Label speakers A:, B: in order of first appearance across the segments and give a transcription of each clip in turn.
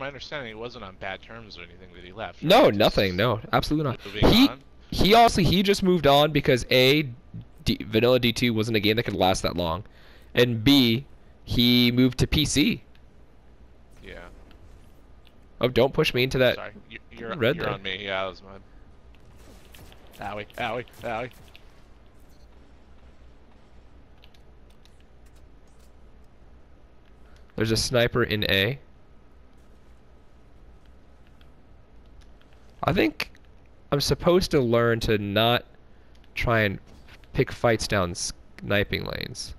A: my understanding, he wasn't on bad terms or anything that he left.
B: No, nothing. No, absolutely not. He
A: on.
B: he honestly he just moved on because a D, vanilla D2 wasn't a game that could last that long, and b he moved to PC.
A: Yeah.
B: Oh, don't push me into that.
A: Sorry, you, you're
B: red
A: you're
B: there.
A: on me. Yeah, that was mine. Owie, owie, owie.
B: There's a sniper in A. I think I'm supposed to learn to not try and pick fights down sniping lanes.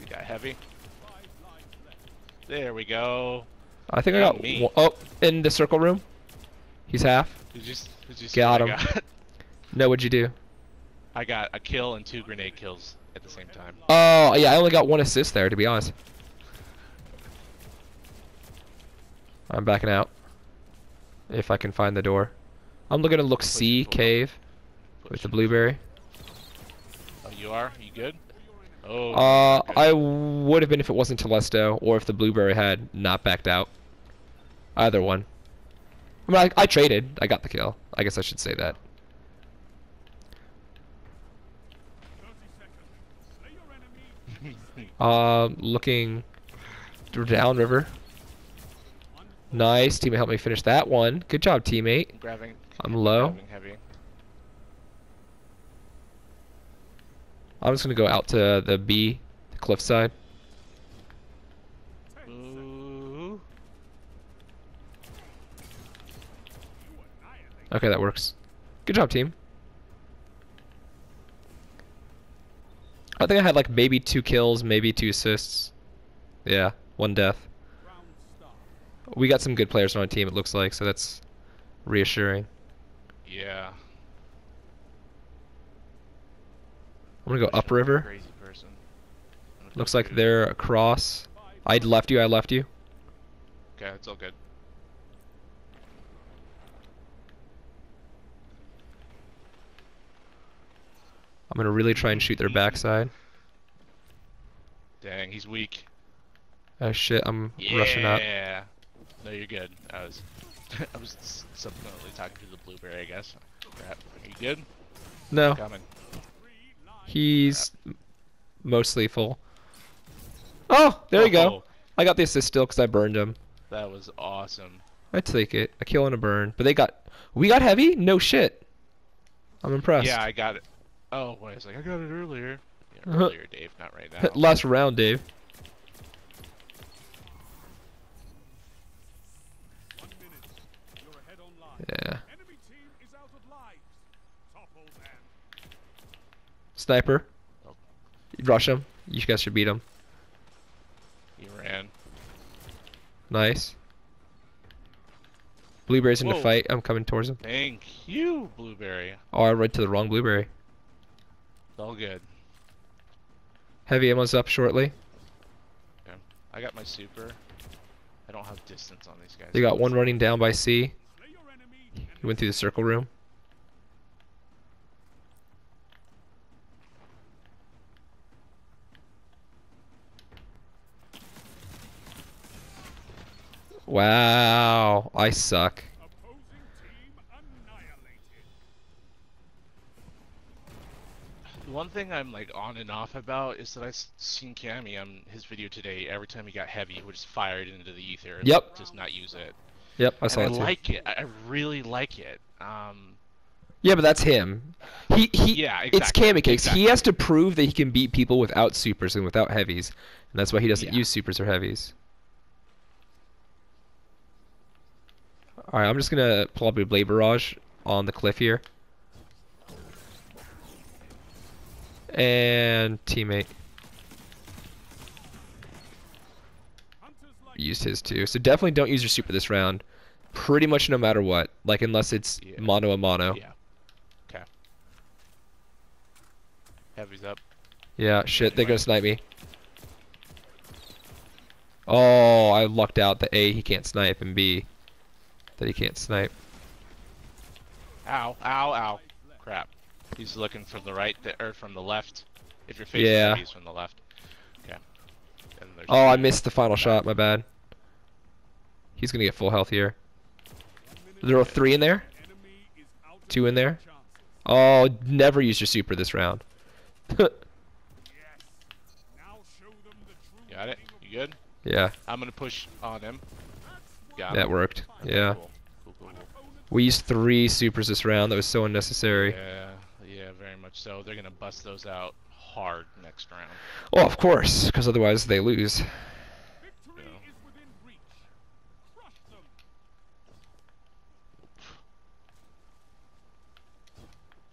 A: We got heavy. There we go.
B: I think I got
A: me.
B: one- oh in the circle room. He's half.
A: Did you did you
B: Got him.
A: Got?
B: No, what'd you do?
A: I got a kill and two grenade kills at the same time.
B: Oh yeah, I only got one assist there to be honest. I'm backing out. If I can find the door. I'm looking to look C
A: Push.
B: cave with the blueberry.
A: Oh, you are? You good? Oh.
B: Uh,
A: good.
B: I would have been if it wasn't Telesto or if the blueberry had not backed out. Either one. I mean, I, I traded. I got the kill. I guess I should say that. Um, looking down river. Nice. Teammate helped me finish that one. Good job, teammate.
A: grabbing.
B: I'm low.
A: Grabbing heavy.
B: I'm just gonna go out to the B, the cliffside.
A: Ooh.
B: Okay, that works. Good job, team. I think I had like maybe two kills, maybe two assists. Yeah, one death. We got some good players on our team, it looks like, so that's reassuring.
A: Yeah.
B: I'm gonna go upriver.
A: Crazy person.
B: Looks like they're across. I left you, I left you.
A: Okay, it's all good.
B: I'm gonna really try and shoot their backside.
A: Dang, he's weak.
B: Oh shit, I'm
A: Yeah.
B: rushing up.
A: No, you're good. I was, I was subsequently talking to the blueberry, I guess. Crap. Are you good?
B: No,
A: Coming.
B: he's mostly full. Oh, there you go.
A: Oh,
B: I got the assist still because I burned him.
A: That was awesome.
B: I take it. A kill and a burn. But they got. We got heavy? No shit. I'm impressed.
A: Yeah, I got it. Oh, wait, I was like, I got it earlier. Yeah,
B: Uh-huh.
A: earlier, Dave, not right now.
B: Last round, Dave. Yeah. Sniper.
A: Oh.
B: Rush him. You guys should beat him.
A: He ran.
B: Nice. Blueberry's in the fight. I'm coming towards him.
A: Thank you, blueberry.
B: Oh, I read to the wrong blueberry.
A: It's all good.
B: Heavy ammo's up shortly.
A: I got my super. I don't have distance on these guys.
B: They got one running down by C. He went through the circle room. Wow, I suck.
A: The One thing I'm like on and off about is that I seen Cammy on his video today. Every time he got heavy, he would just fire it into the ether. and
B: Yep.
A: Just not use it.
B: Yep, I saw
A: and
B: it
A: I
B: too.
A: like it. I really like it. Um,
B: Yeah, but that's him. He he.
A: Yeah,
B: It's
A: exactly,
B: CammyCakes.
A: exactly.
B: He has to prove that he can beat people without supers and without heavies, and that's why he doesn't
A: Yeah.
B: use supers or heavies. All right, I'm just gonna pull up a blade barrage on the cliff here. And teammate used his too. So definitely don't use your super this round. Pretty much no matter what. Like unless it's
A: Yeah.
B: mono a mono.
A: yeah. Okay. Heavy's up.
B: Yeah, shit, they're gonna snipe me. Oh, I lucked out that A, he can't snipe, and B, that he can't snipe.
A: Ow! Ow! Ow! Crap. He's looking from the right or from the left. If you're facing
B: Yeah.
A: he's from the left.
B: Oh, I missed the final shot. My bad. He's gonna get full health here. There are three in there. Two in there. Oh, never use your super this round.
A: Got it. You good?
B: yeah,
A: I'm gonna push on him. Got
B: that
A: him.
B: worked. Yeah.
A: Cool, cool.
B: We used three supers this round. That was so unnecessary.
A: Yeah, yeah, very much so. They're gonna bust those out hard next round.
B: Oh, of course, because otherwise they lose.
A: Yeah.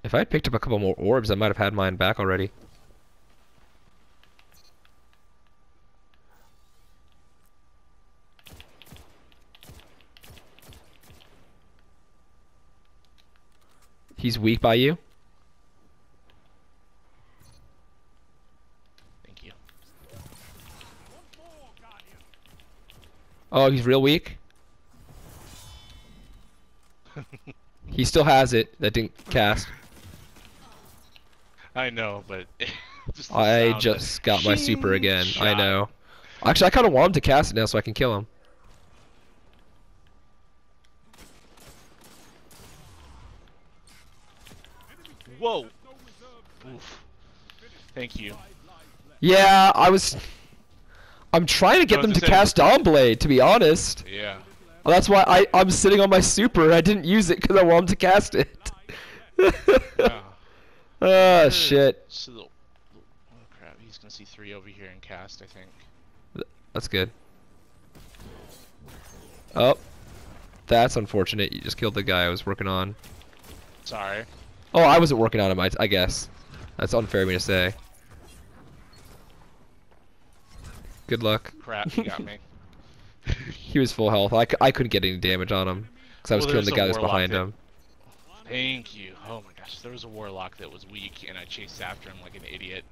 B: If I had picked up a couple more orbs, I might have had mine back already. He's weak by you. Oh, he's real weak? He still has it. That didn't cast.
A: I know, but just
B: I just got my super again. I know. Actually, I kind of want him to cast it now so I can kill him.
A: Whoa. Oof. Thank you.
B: Yeah, I was. I'm trying to get them to
A: gonna say-
B: cast Dawnblade, to be honest.
A: Yeah.
B: Well, that's why I, I'm sitting on my super. I didn't use it because I want him to cast it.
A: Wow.
B: Ah, shit.
A: So the, oh crap, he's gonna see three over here and cast, I think.
B: That's good. Oh. That's unfortunate. You just killed the guy I was working on.
A: Sorry.
B: Oh, I wasn't working on him, I, I guess. That's unfair of me to say. Good luck.
A: Crap, you got me.
B: He was full health. I, c- I couldn't get any damage on him. Because I was
A: Well,
B: killing the guy that's behind
A: that-
B: him.
A: Thank you. Oh my gosh, there was a warlock that was weak, and I chased after him like an idiot.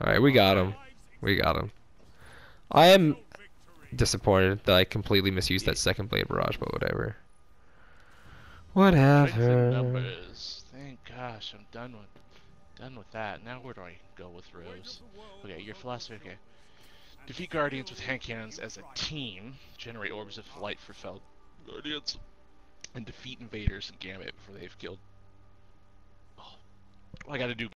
B: Alright, we got him. We got him. I am disappointed that I completely misused that second blade barrage, but whatever.
A: Right
B: Whatever.
A: numbers. Thank gosh, I'm done with done with that. Now where do I go with Rose? Okay, your philosophy. Okay. Defeat Guardians with hand cannons as a team. Generate orbs of light for fellow Guardians. And defeat invaders and Gambit before they've killed. Oh, I gotta do